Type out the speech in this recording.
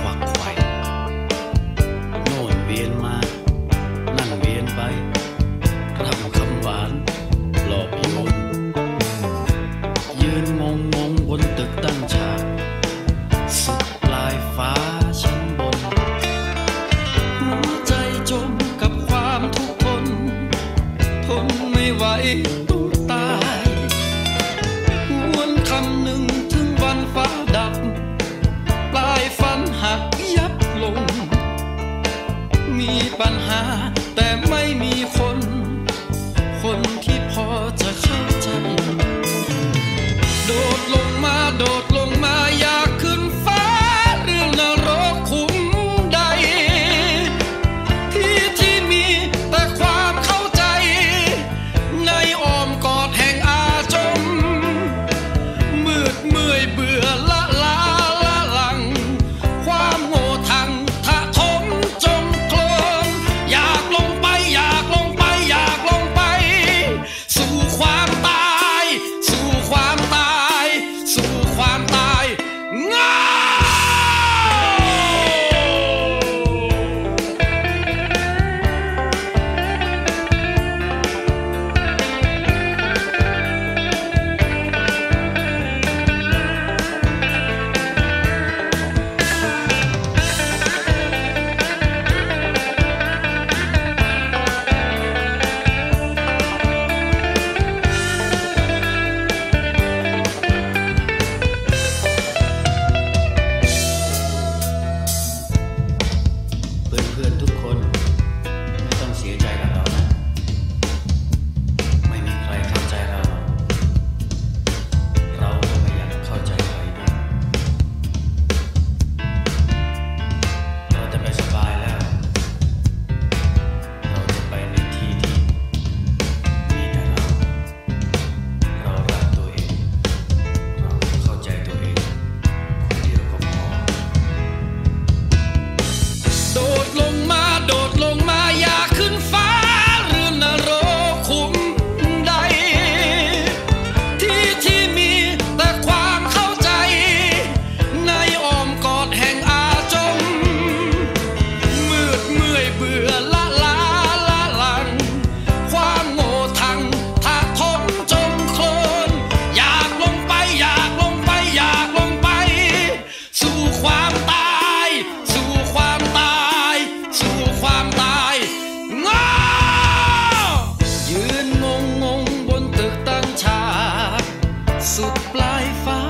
ขวักไขว่โน่นเวียนมา นั่นเวียนไปรำคำหวาน หลอกโยนยืนงงงบนตึกตั้งฉากสุดปลายฟ้าชั้นบน หัวใจจมกับความทุกข์ทน ทนไม่ไหว life